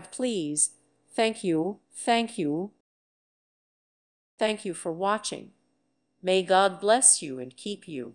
Please. Thank you, thank you. Thank you for watching. May God bless you and keep you.